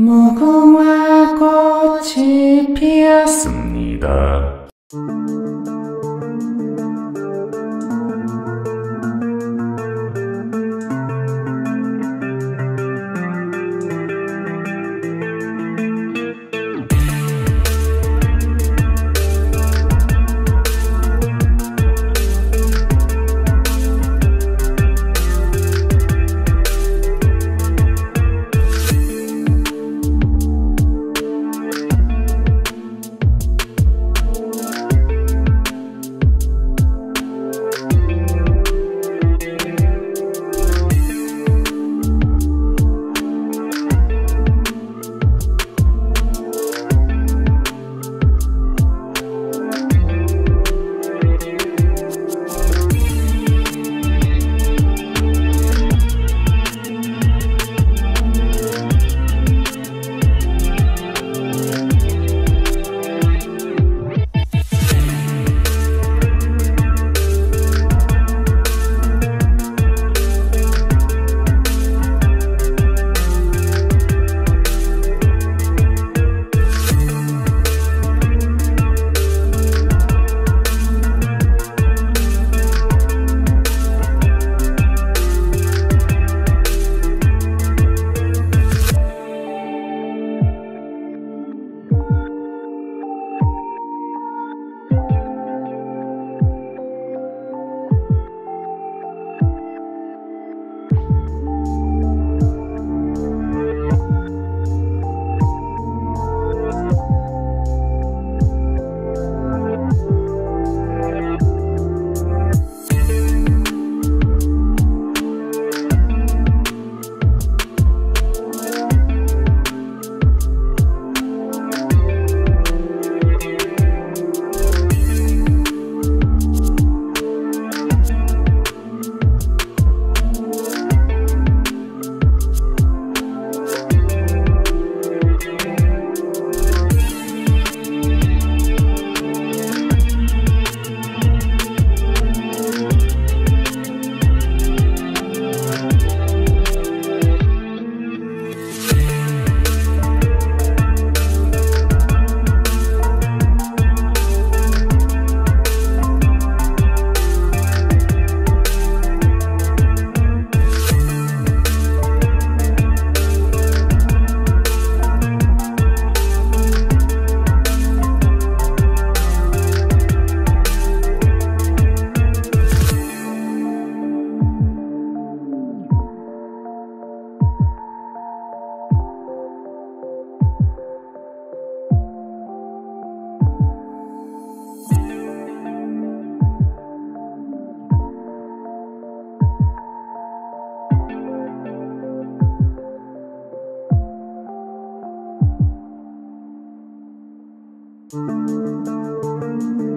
무궁화 꽃이 피었습니다. Música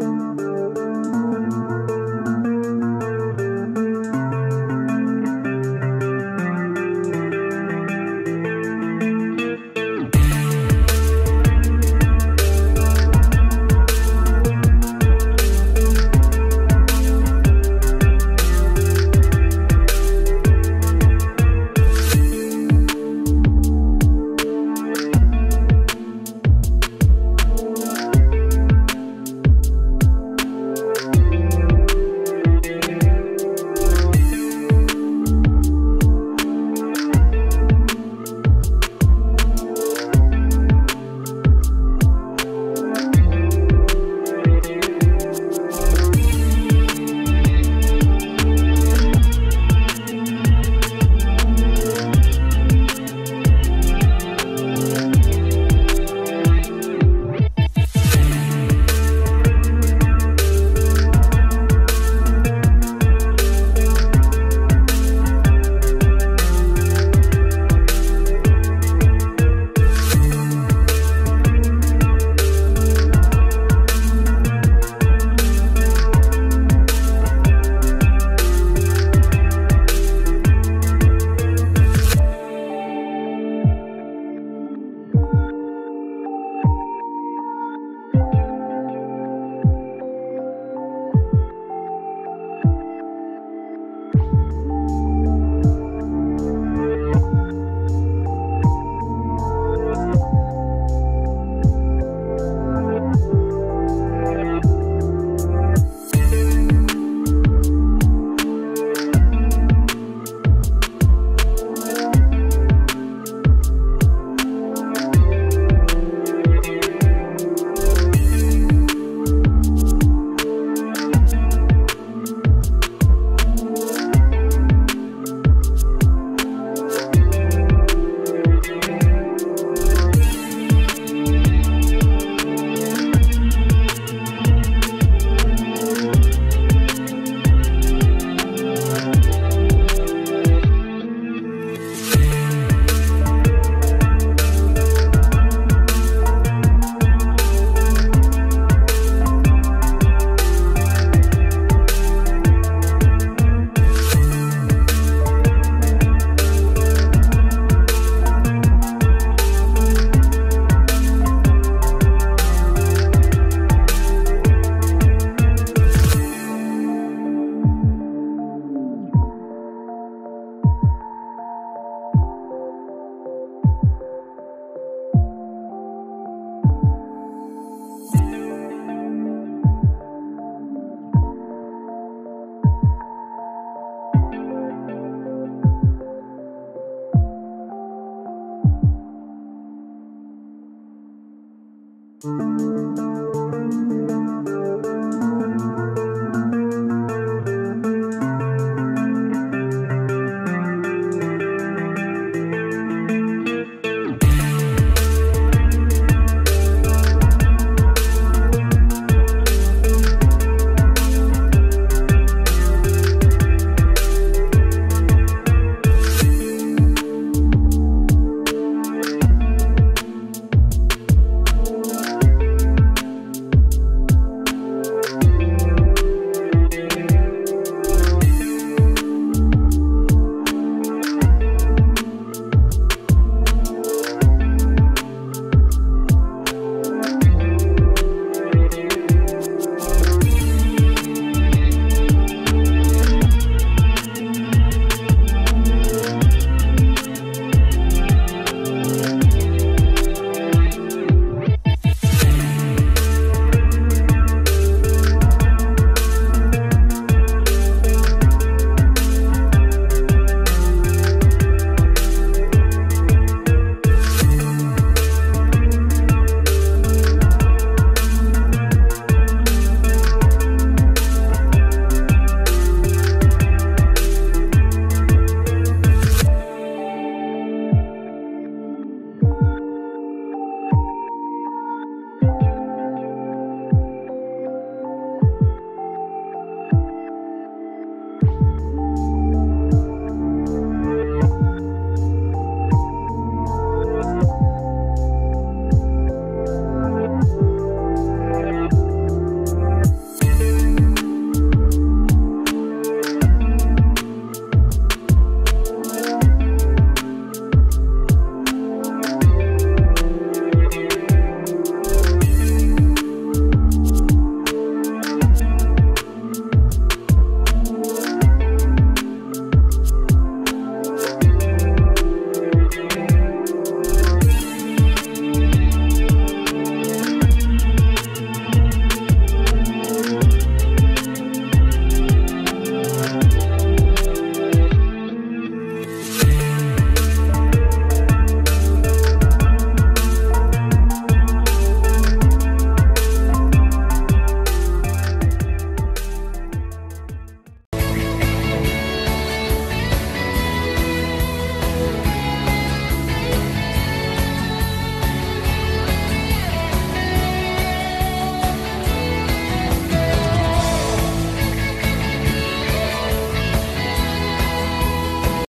Música